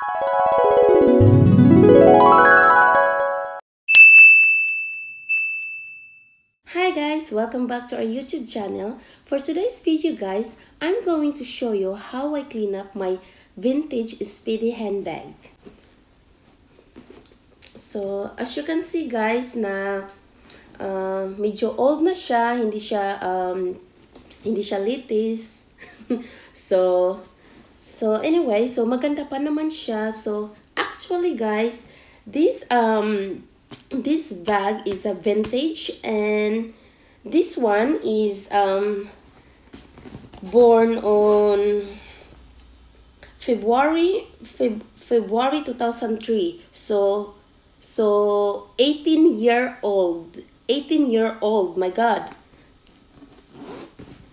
Hi guys, welcome back to our YouTube channel. For today's video guys, I'm going to show you how I clean up my vintage speedy handbag. So, as you can see guys na uh, medyo old na siya, hindi siya um, hindi siya latest. so, so anyway, so maganda pa naman siya. So, actually guys, this um this bag is a vintage and this one is um born on February Feb, February 2003 so so 18 year old 18 year old my god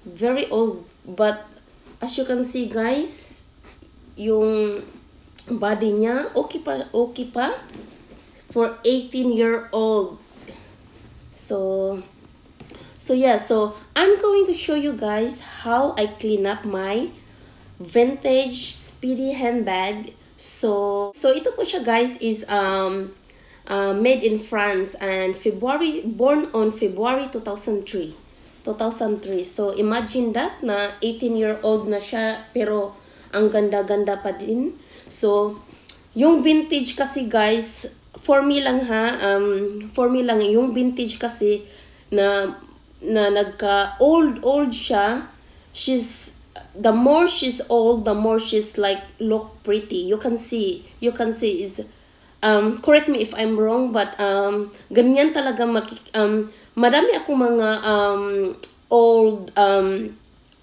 very old but as you can see guys yung body niya okay pa okay pa for 18 year old. So so yeah so i'm going to show you guys how i clean up my vintage speedy handbag. So so ito po siya guys is um uh, made in france and february born on february 2003 2003 so imagine that na 18 year old na siya pero ang ganda-ganda pa din so yung vintage kasi guys for me lang ha, um, for me lang, yung vintage kasi na, na nagka old, old siya, she's, the more she's old, the more she's like look pretty. You can see, you can see is, um, correct me if I'm wrong, but um, ganyan talaga makik, um, madami ako mga um, old, um,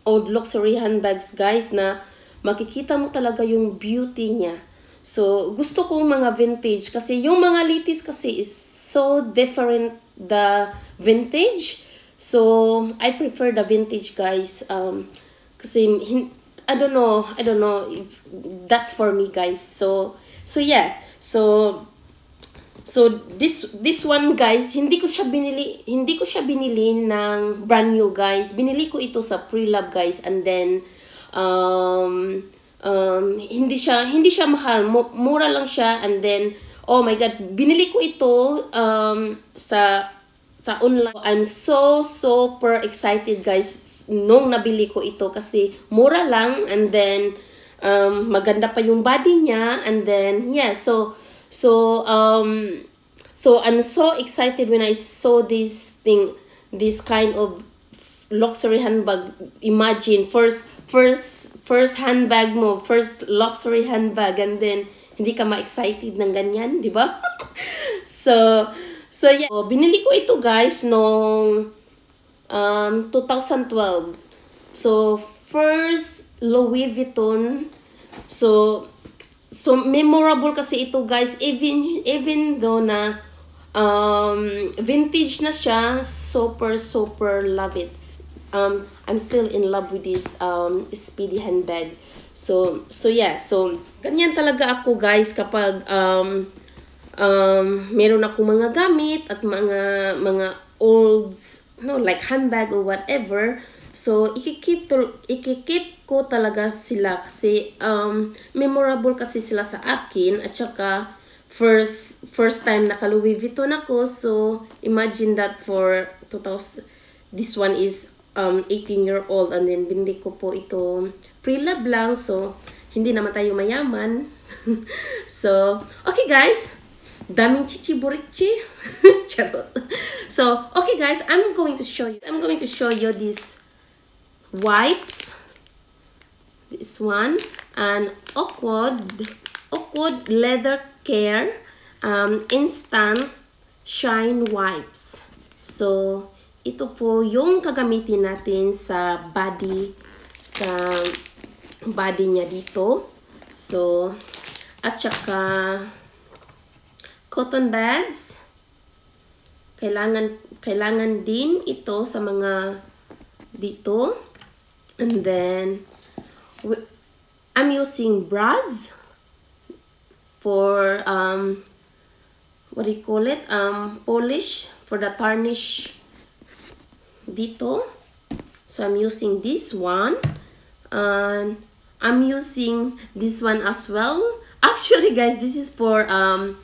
old luxury handbags guys na makikita mo talaga yung beauty niya So, gusto ko mga vintage kasi yung mga litis kasi is so different the vintage. So, I prefer the vintage guys. Um, kasi, I don't know, I don't know if that's for me guys. So, so yeah. So, so this this one guys, hindi ko siya binili, hindi ko siya binili ng brand new guys. Binili ko ito sa pre-love guys and then um um, hindi siya hindi siya mahal. Mura lang siya. And then oh my god binili ko ito um, sa sa online. I'm so super excited guys nung nabili ko ito kasi mura lang. And then um, maganda pa yung body niya. And then yeah so so um so I'm so excited when I saw this thing this kind of luxury handbag imagine first first first handbag mo, first luxury handbag, and then hindi ka ma-excited ng ganyan, di ba? so, so yeah. So, binili ko ito guys nung um, 2012. So, first Louis Vuitton. So, so memorable kasi ito guys, even, even though na um, vintage na siya, super, super love it um, I'm still in love with this um, speedy handbag. So, so yeah. So, ganyan talaga ako guys kapag um, um, meron ako mga gamit at mga mga old no like handbag or whatever. So, ikikip, to, ikikip ko talaga sila kasi um, memorable kasi sila sa akin at saka first first time naka Louis Vuitton ako. So, imagine that for 2000 this one is um, 18 year old and then binili ko po ito. Pre-love lang so hindi naman tayo mayaman. So okay guys. Daming chichiburichi. Charot. So okay guys I'm going to show you I'm going to show you these wipes. This one and awkward awkward leather care um, instant shine wipes. So ito po yung kagamitin natin sa body sa body niya dito. So, at saka cotton buds. Kailangan kailangan din ito sa mga dito. And then I'm using bras for um what do you call it? Um polish for the tarnish dito. So I'm using this one. And I'm using this one as well. Actually, guys, this is for um,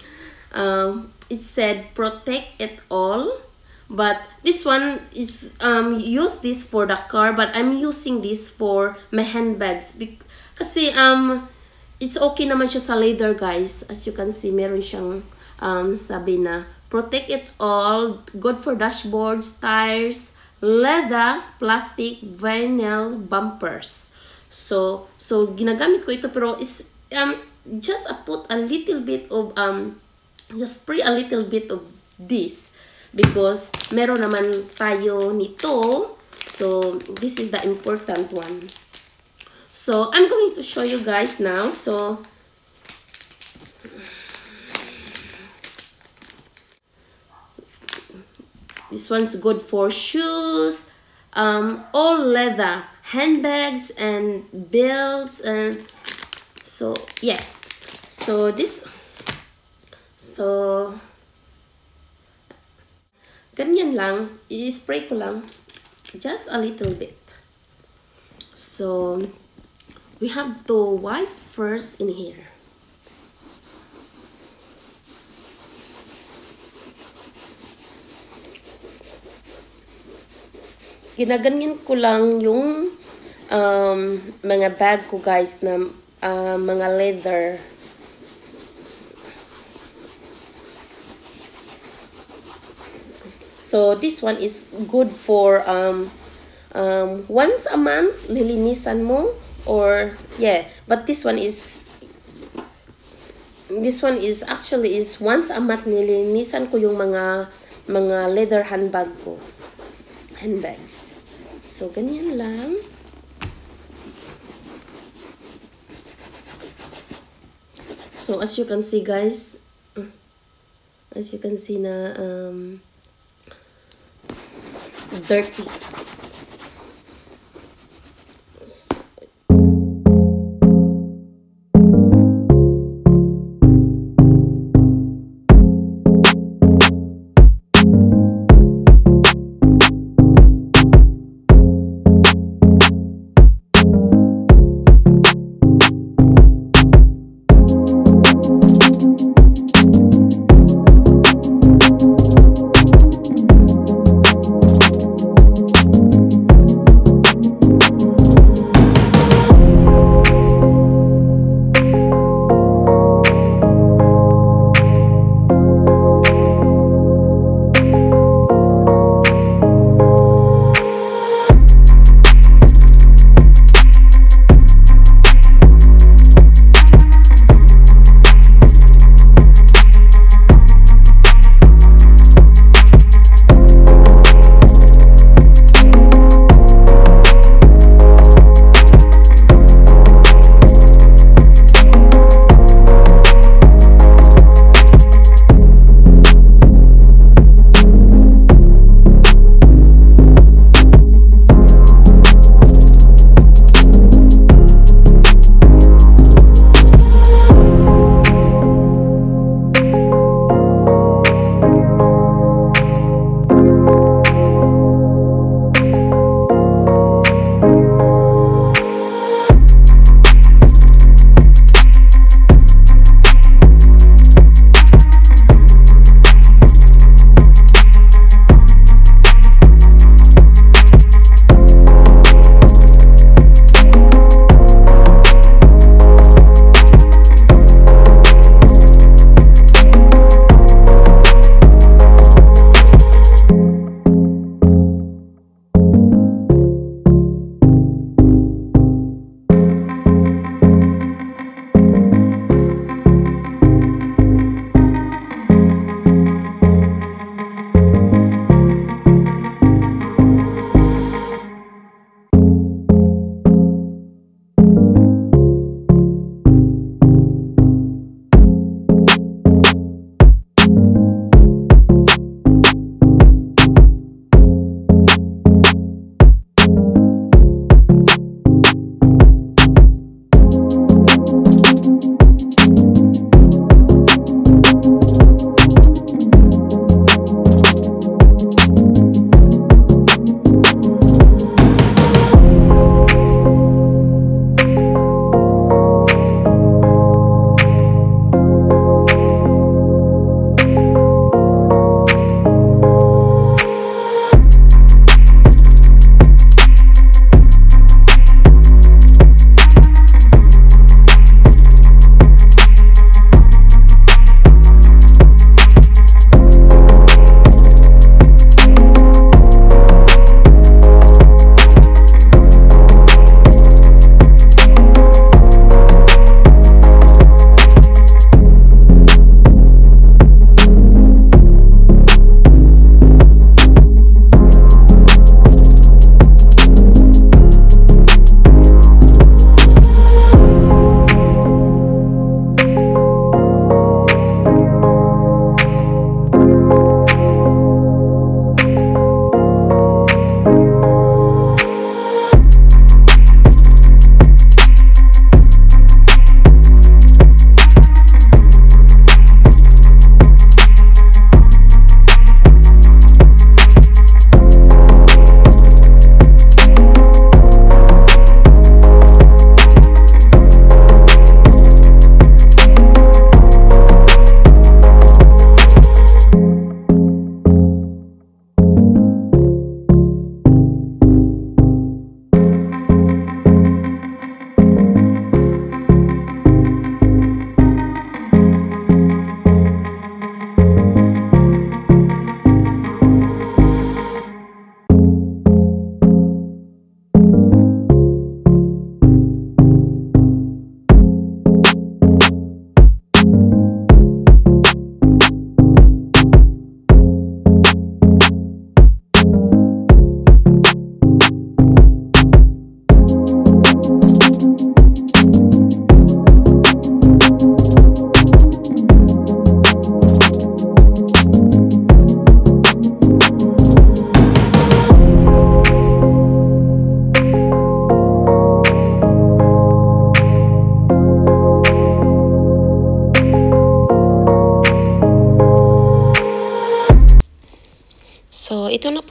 um, it said protect it all, but this one is um use this for the car, but I'm using this for my handbags. Bec- kasi um it's okay naman siya sa leather, guys. As you can see, meron siyang um sabi na protect it all, good for dashboards, tires, leather, plastic, vinyl, bumpers. So, so ginagamit ko ito pero is um just a put a little bit of um just spray a little bit of this because meron naman tayo nito. So, this is the important one. So, I'm going to show you guys now. So, this one's good for shoes, um, all leather, handbags and belts and so yeah. So this so ganyan lang, i-spray ko lang just a little bit. So we have to wipe first in here. Ginaganyan ko lang yung um, mga bag ko guys na uh, mga leather. So this one is good for um, um, once a month lilinisan mo or yeah but this one is this one is actually is once a month nilinisan ko yung mga mga leather handbag ko handbags so ganyan lang. So as you can see guys as you can see na um, dirty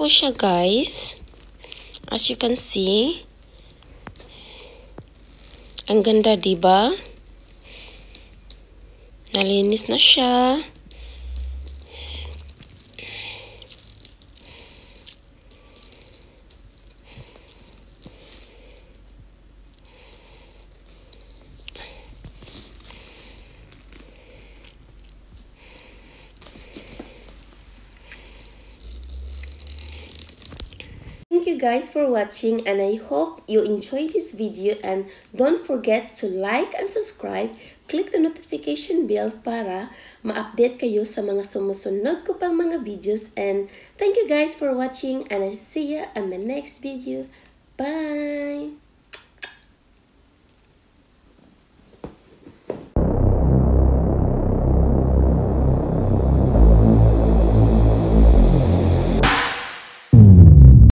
po siya guys. As you can see. Ang ganda, di ba? Nalinis na siya. Guys for watching and I hope you enjoyed this video and don't forget to like and subscribe. Click the notification bell para ma-update kayo sa mga sumusunod ko pang mga videos and thank you guys for watching and I see you on the next video. Bye!